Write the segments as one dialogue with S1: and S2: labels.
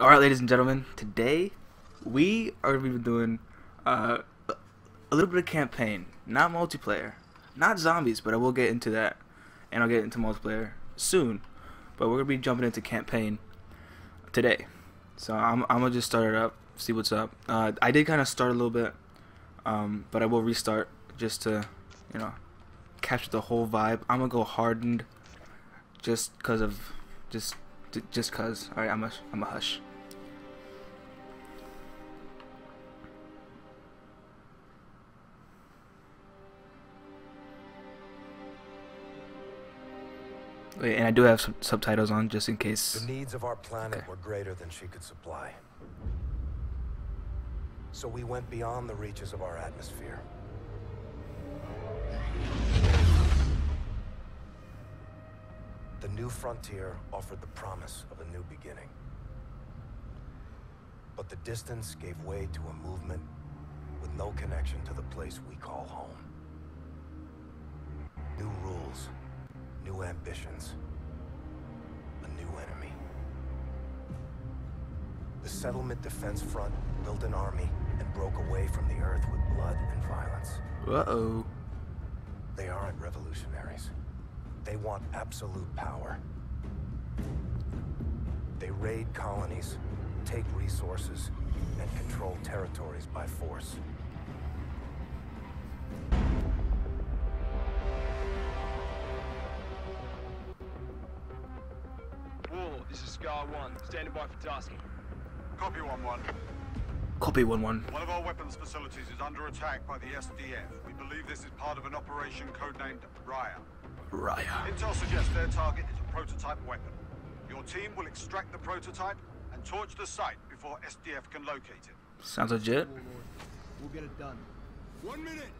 S1: Alright, ladies and gentlemen, today we are going to be doing uh, a little bit of campaign, not multiplayer, not zombies, but I will get into that, and I'll get into multiplayer soon. But we're going to be jumping into campaign today. So I'm, I'm going to just start it up, see what's up. Uh, I did kind of start a little bit, um, but I will restart just to, you know, capture the whole vibe. I'm going to go hardened just because of, just just cause. Alright, I'm a I'm a hush. And I do have some subtitles on just in case.
S2: The needs of our planet
S1: Okay.
S2: were greater than she could supply. So we went beyond the reaches of our atmosphere. The new frontier offered the promise of a new beginning. But the distance gave way to a movement with no connection to the place we call home. New rules, new ambitions, a new enemy. The Settlement Defense Front built an army and broke away from the Earth with blood and violence.
S1: Uh oh.
S2: They aren't revolutionaries. They want absolute power. They raid colonies, take resources, and control territories by force.
S3: Warlord, this is Scar 1, standing by for tasking.
S4: Copy 1-1.
S1: Copy one one.
S4: One of our weapons facilities is under attack by the SDF. We believe this is part of an operation codenamed Raya.
S1: Raya.
S4: Intel suggests their target is a prototype weapon. Your team will extract the prototype and torch the site before SDF can locate it.
S1: Sounds legit.
S5: Warlord. We'll get it done. One minute!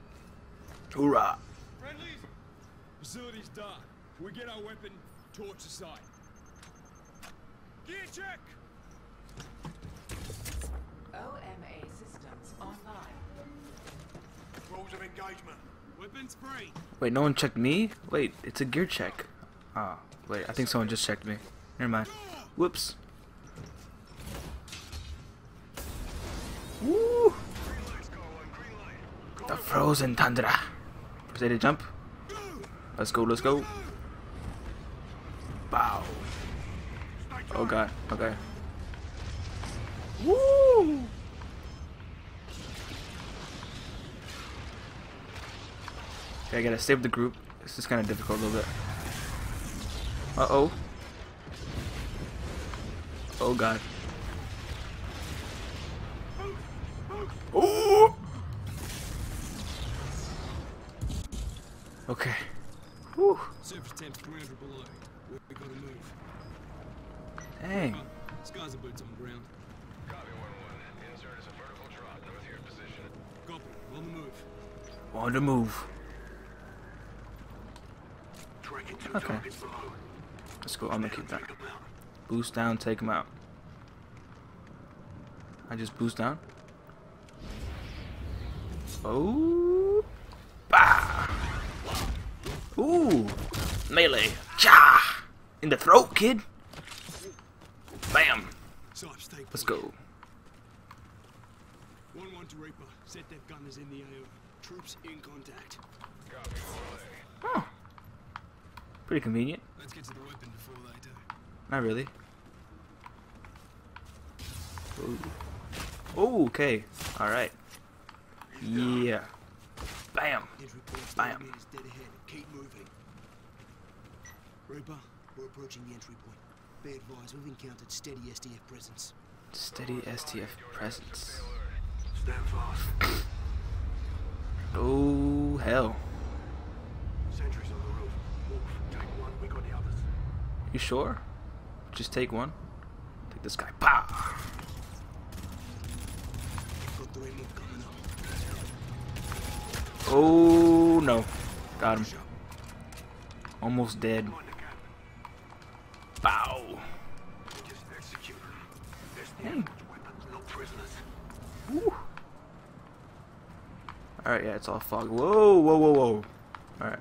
S1: Hoorah.
S5: Friendlies! Facility's dark. We get our weapon, torch the site. Gear check!
S6: OMA systems online.
S4: Rules of engagement.
S5: Weapons free.
S1: Wait, no one checked me? Wait, it's a gear check. Oh, wait, I think someone just checked me. Never mind. Whoops. Woo! The frozen tundra. Is that a jump? Let's go, let's go. Bow. Oh god, okay. Woo! Okay, I gotta save the group. This is kind of difficult a little bit. Uh oh. Oh god. Oh! Okay. Whew.
S5: Surface temps 300 below. We we gotta move.
S1: Dang.
S5: Boots on ground.
S7: Copy 1-1. Insert is a vertical drop north of your position.
S5: Copy. On the move.
S1: On the move. Okay. Let's go. I'm gonna keep that. Boost down, take him out. I just boost down. Oh. Bah. Ooh. Melee. Cha. In the throat, kid. Bam. Let's go.
S5: 1-1 to Reaper. Set that gunners in the AO. Troops in contact.
S1: Oh. Pretty convenient.
S5: Let's get to the weapon before they do.
S1: Not really. Oh, okay. Alright. Yeah. Bam.
S5: Entry point 30
S1: Bam.
S5: meters dead ahead. Keep moving. Reaper, we're approaching the entry point. Be advised, we've encountered steady SDF presence.
S1: Steady STF presence.
S4: Stand fast.
S1: Oh, hell.
S4: Sentries on the roof. Move. Take one. We got the others.
S1: You sure? Just take one. Take this guy. Pow.
S5: Got three more coming up.
S1: Oh, no. Got him. Almost dead. Dang.
S4: weapons, no prisoners.
S1: Alright, yeah, it's all fog. Whoa, whoa, whoa, whoa. Alright.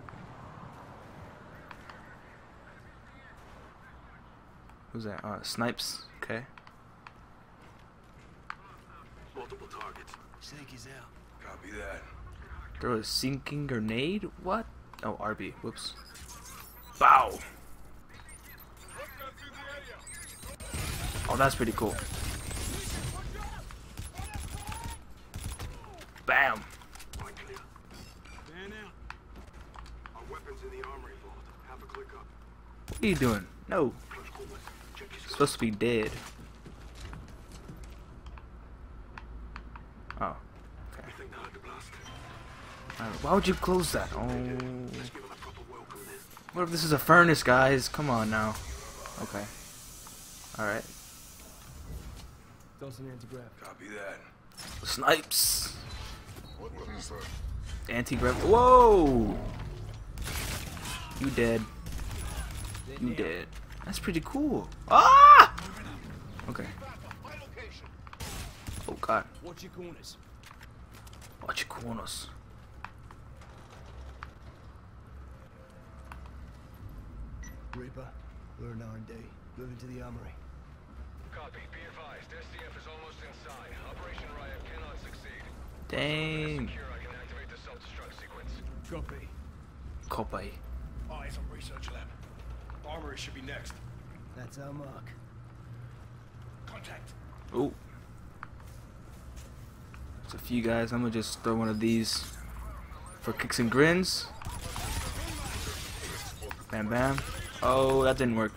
S1: Who's that? Uh, Snipes. Okay.
S7: Multiple targets.
S5: Snake is out.
S4: Copy that.
S1: Throw a sinking grenade? What? Oh, RB. Whoops. Bow. Oh, that's pretty cool. Bam.
S7: Point clear.
S5: Man out.
S7: Our weapons in the armory vault. Have a click up.
S1: What are you doing? No.
S7: Close quarters. Check your scope.
S1: Supposed to be dead. Oh.
S7: Everything to hide the blast.
S1: Alright, Why would you close that? Oh.
S7: Let's give them a proper welcome then.
S1: What if this is a furnace, guys? Come on now. Okay. Alright.
S5: Dawson anti-grav.
S4: Copy that.
S1: Snipes. Anti-grav. Whoa! You dead. You dead. That's pretty cool. Ah! Okay. Oh god.
S5: Watch your corners.
S1: Watch your corners.
S5: Reaper, we're in R&D. Moving to the armory.
S7: Copy. Be advised. SDF is almost
S1: Dang.
S7: Secure, I can activate the self-destruct.
S5: Copy.
S1: Copy.
S4: Eyes on research lab. Armory should be next.
S5: That's our mark.
S4: Contact.
S1: Oh. It's a few guys. I'm gonna just throw one of these for kicks and grins. Bam bam. Oh, that didn't work.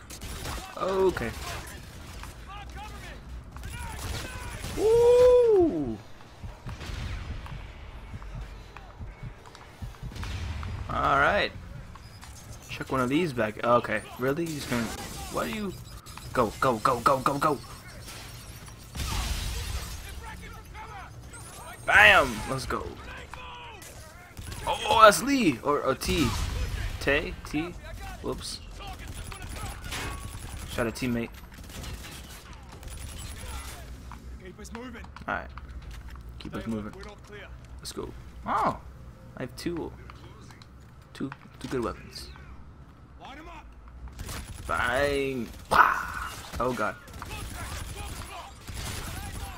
S1: Okay. Check one of these back. Okay. Really? He's gonna. What are you. Go, go, go, go, go, go! Bam! Let's go. Oh, that's Lee! Or, or T. Tay? T? Whoops. Shot a teammate.
S5: Keep us moving.
S1: Alright. Keep us moving.
S5: alert, We're not clear.
S1: Let's go. Oh! I have two. Two, two good weapons.
S5: Line 'em.
S1: Bang! Wah! Oh god.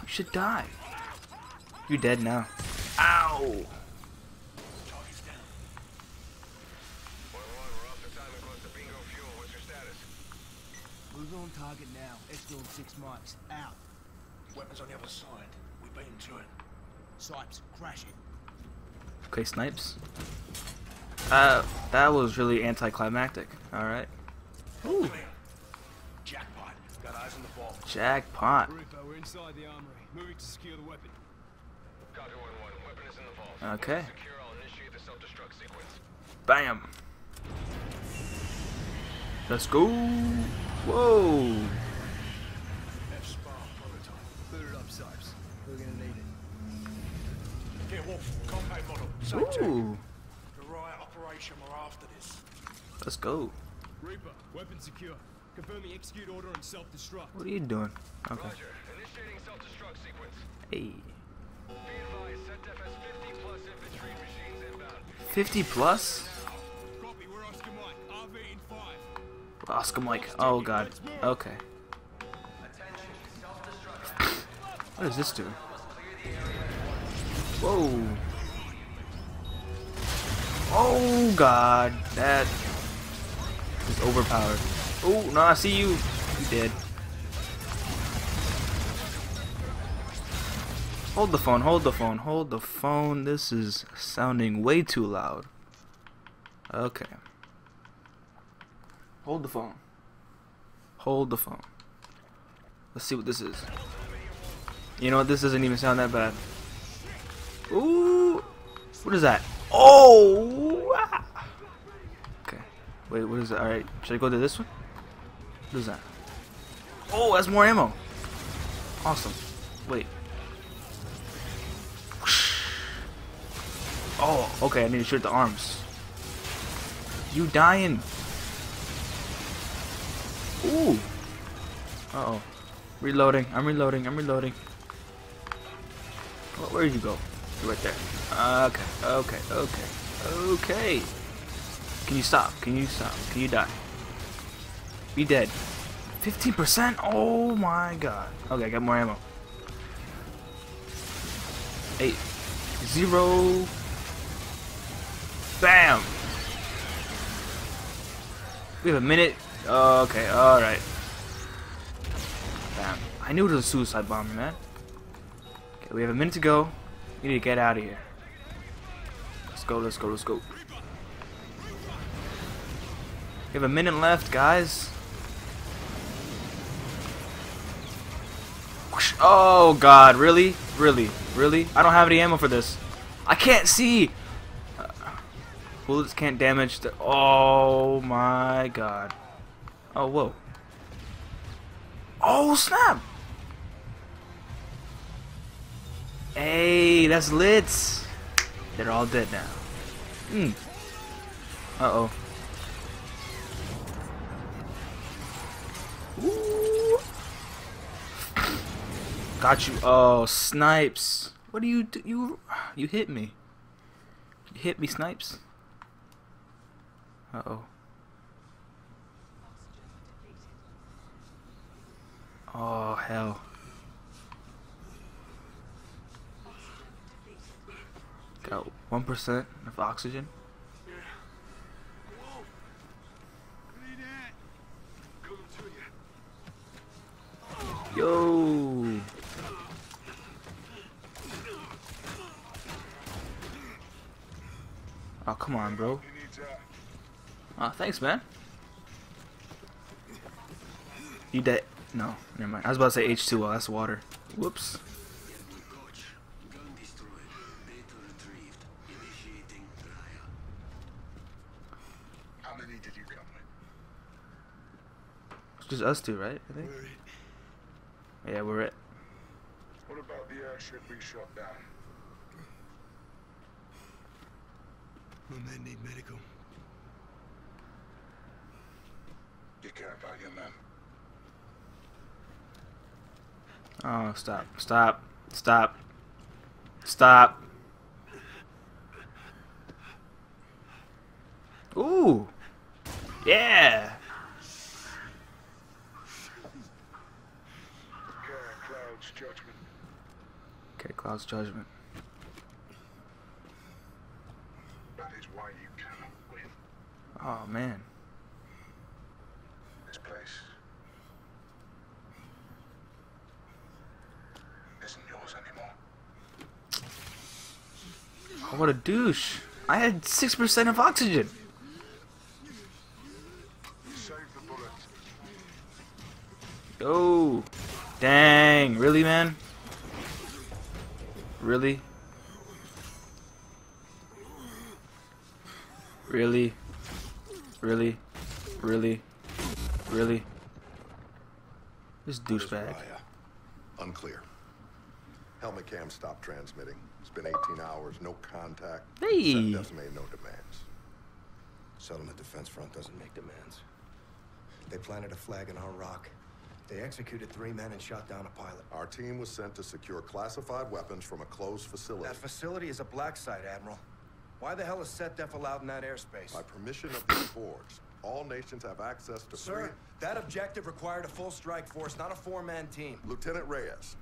S1: You should die. You're dead now. Ow!
S7: One one, we're off the timing close to bingo fuel. What's your status?
S5: Move on target now. Exfil six mics. Out.
S4: Weapons on the other side. We've been to it.
S5: Sipes, crash it.
S1: Okay, snipes. Uh, that was really anticlimactic. Alright. Ooh,
S4: Clear. Jackpot. Got eyes on the ball.
S1: jackpot.
S5: Reaper, uh, we're inside the armory. Moving to secure the weapon.
S7: Copy one one. Weapon is in the vault.
S1: Okay.
S7: Secure, I'll initiate the self-destruct sequence.
S1: Bam! Let's go! Whoa!
S4: F-Spar prototype.
S5: Boot it up, Sipes. We're gonna need it.
S4: Get Wolf. Compact model.
S1: Ooh!
S4: The riot operation we're after this.
S1: Let's go.
S5: Reaper, weapon secure. Confirming execute order and self-destruct.
S1: What are you doing? Okay.
S7: Roger. Initiating self-destruct sequence.
S1: Hey.
S7: Be advised, SETDEF has 50 plus infantry machines inbound.
S1: 50 plus?
S5: Copy, we're Oscar Mike. RV in five.
S1: Oscar Mike. Oh god. Okay. What does this do? Whoa. Oh god. That is overpowered. Oh, no, I see you. You dead. Hold the phone, hold the phone, hold the phone. This is sounding way too loud. Okay. Hold the phone. Hold the phone. Let's see what this is. You know what? This doesn't even sound that bad. Ooh. What is that? Oh. ah. Wait, what is that? Alright. Should I go to this one? What is that? Oh, that's more ammo. Awesome. Wait. Oh, okay. I need to shoot the arms. You dying. Ooh. Uh oh. Reloading. I'm reloading. I'm reloading. Where where'd you go? You're right there. Okay. Okay. Okay. Okay. Can you stop? Can you stop? Can you die? Be dead. 15%? Oh my god. Okay, I got more ammo. Eight. Zero. Bam! We have a minute. Oh, okay, alright. Bam. I knew it was a suicide bomber, man. Okay, we have a minute to go. We need to get out of here. Let's go, let's go, let's go. We have a minute left, guys. Oh god, really? Really? Really? I don't have any ammo for this. I can't see! Uh, bullets can't damage the... Oh my god. Oh, whoa. Oh, snap! Hey, that's lit! They're all dead now. Hmm. Uh-oh. Got you. Oh, snipes. What do you do? You you hit me. You hit me, snipes. Uh oh. Oh hell. Got one percent of oxygen. Yo. Oh come on, bro. Oh, thanks, man. You dead? No, never mind. I was about to say H2O. That's water. Whoops.
S4: How many did you come with?
S1: It's just us two, right? I think. Yeah, we're it.
S4: What about the airship we shot down?
S5: My men need medical.
S4: You care about your men.
S1: Oh, stop, stop, stop, stop. Ooh, yeah.
S4: Care Cloud's judgment.
S1: Okay, Cloud's judgment.
S4: That is why you cannot win
S1: Oh man.
S4: this place. Isn't yours anymore.
S1: Oh, what a douche. I had six percent of oxygen.
S4: Save the bullet.
S1: Oh, dang! Really, man? Really? Really? Really? Really? Really? This douchebag.
S8: Raya? Unclear. Helmet cam stopped transmitting. It's been 18 hours, no contact.
S1: Hey.
S8: SETDEF's made no demands.
S2: Settlement Defense Front doesn't make demands. They planted a flag in our rock. They executed three men and shot down a pilot.
S8: Our team was sent to secure classified weapons from a closed facility.
S2: That facility is a black site, Admiral. Why the hell is SetDef allowed in that airspace?
S8: By permission of the boards, all nations have access to free...
S2: Sir, that objective required a full strike force, not a four-man team.
S8: Lieutenant Reyes,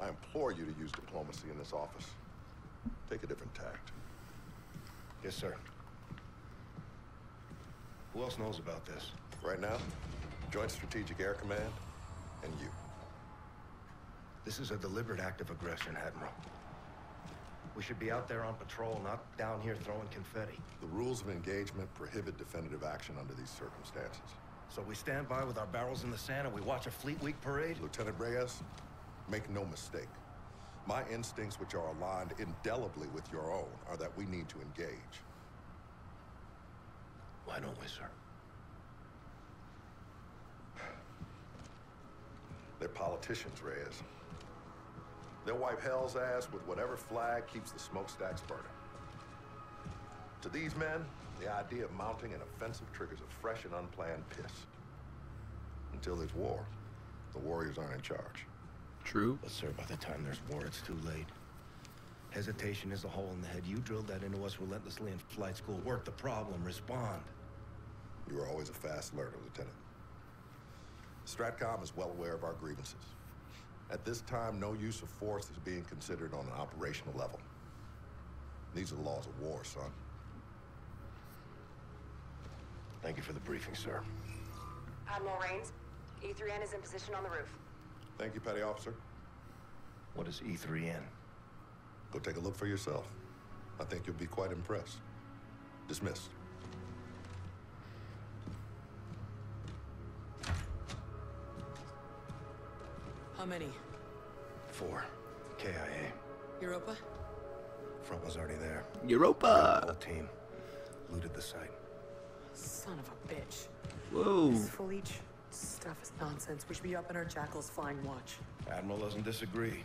S8: I implore you to use diplomacy in this office. Take a different tact.
S2: Yes, sir. Who else knows about this?
S8: Right now, Joint Strategic Air Command and you.
S2: This is a deliberate act of aggression, Admiral. We should be out there on patrol, not down here throwing confetti.
S8: The rules of engagement prohibit definitive action under these circumstances.
S2: So we stand by with our barrels in the sand and we watch a Fleet Week parade?
S8: Lieutenant Reyes, make no mistake. My instincts, which are aligned indelibly with your own, are that we need to engage.
S2: Why don't we, sir?
S8: They're politicians, Reyes. They'll wipe hell's ass with whatever flag keeps the smokestacks burning. To these men, the idea of mounting an offensive triggers a fresh and unplanned piss. Until there's war, the warriors aren't in charge.
S1: True.
S2: But, sir, by the time there's war, it's too late. Hesitation is a hole in the head. You drilled that into us relentlessly in flight school. Work the problem, respond.
S8: You were always a fast learner, Lieutenant. Stratcom is well aware of our grievances. At this time, no use of force is being considered on an operational level. These are the laws of war, son.
S2: Thank you for the briefing, sir.
S9: Admiral Raines, E3N is in position on the roof.
S8: Thank you, Petty Officer.
S2: What is E E3N?
S8: Go take a look for yourself. I think you'll be quite impressed. Dismissed.
S10: How many?
S2: Four. KIA.
S10: Europa?
S2: Front was already there.
S1: Europa.
S2: Whole team. Looted the site.
S10: Son of a bitch.
S1: Whoa.
S10: This Felice stuff is nonsense. We should be up in our jackals flying watch.
S2: Admiral doesn't disagree.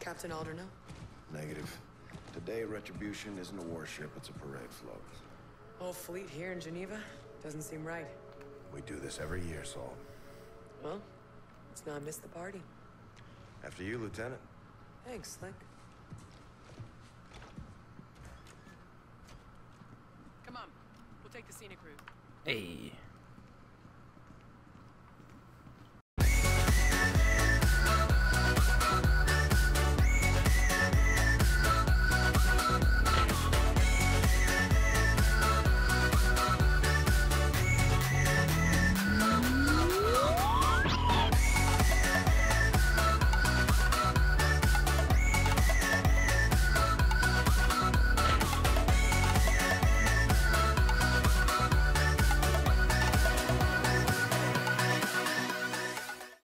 S10: Captain Alder, Alderno?
S2: Negative. Today, Retribution isn't a warship, it's a parade float.
S10: Whole fleet here in Geneva? Doesn't seem right.
S2: We do this every year, Saul.
S10: Well, let's not miss the party.
S2: After you, Lieutenant.
S10: Thanks, Slick. Come on. We'll take the scenic route.
S1: Hey.